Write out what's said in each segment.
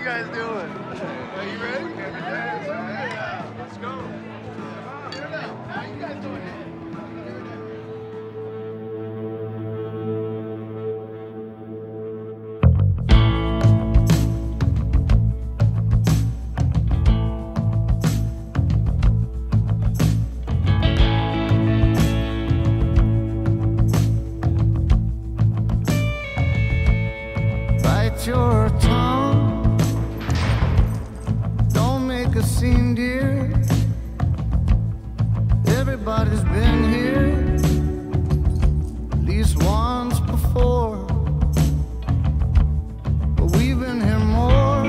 you guys doing? Are you ready? Let's go. How you guys doing? Everybody's been here at least once before. But we've been here more.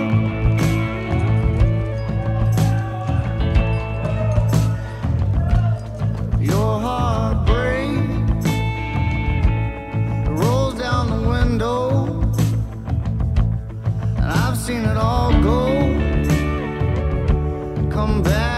Your heart breaks, rolls down the window, and I've seen it all go come back.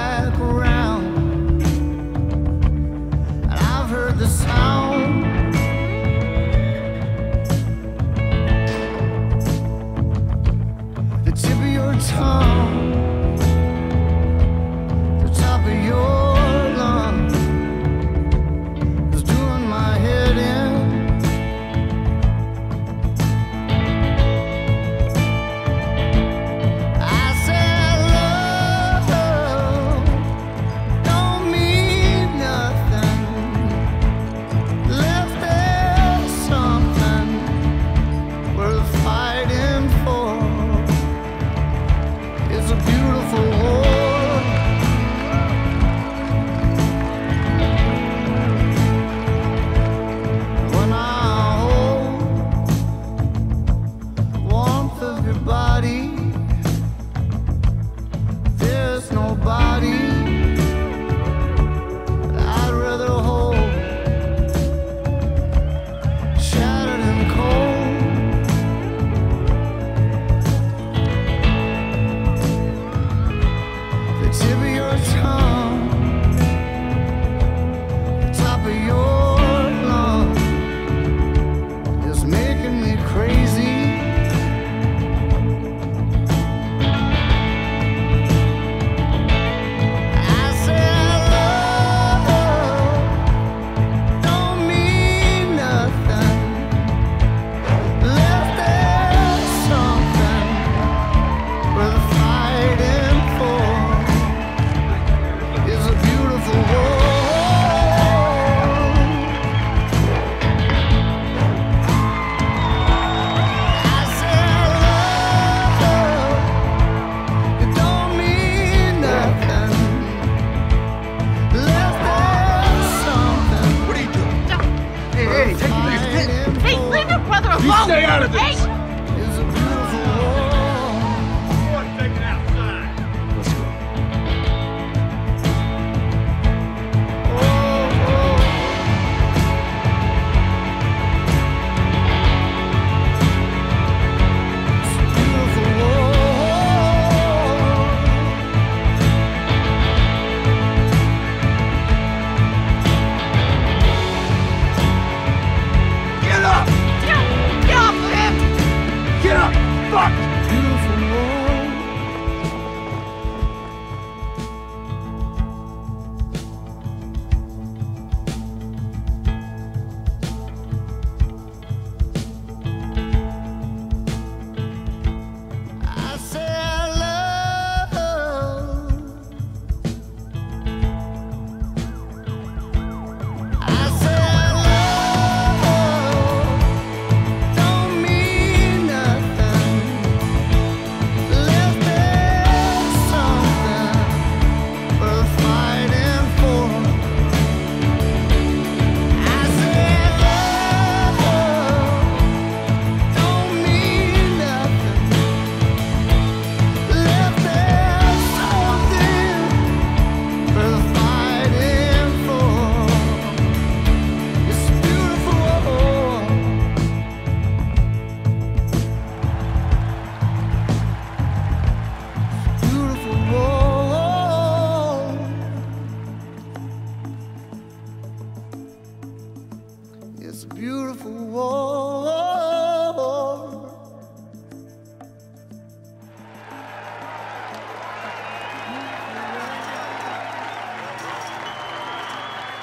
this beautiful war.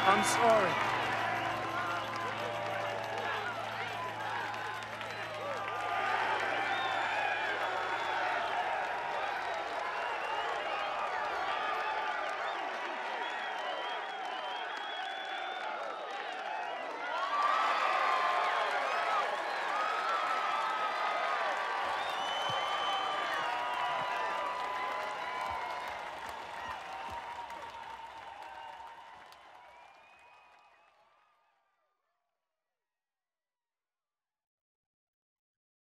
I'm sorry.